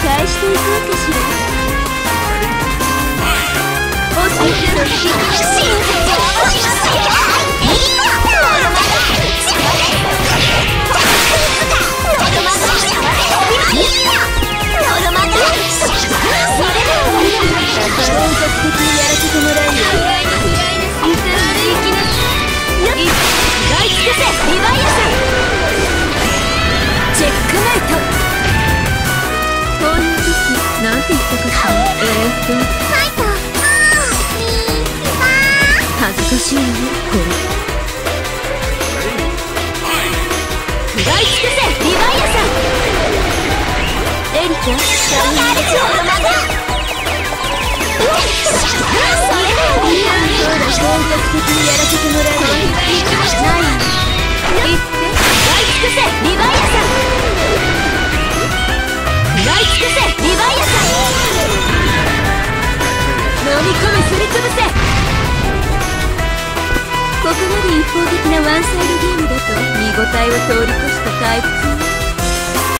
ゲーム開始していこうかしら教えしい。わねこれ食らい。つくぜリヴァイアさんエリカシャーガールズオルマガ本格的にやらせてもらうわ一方的なワンサイドゲームだと見応えを通り越した回復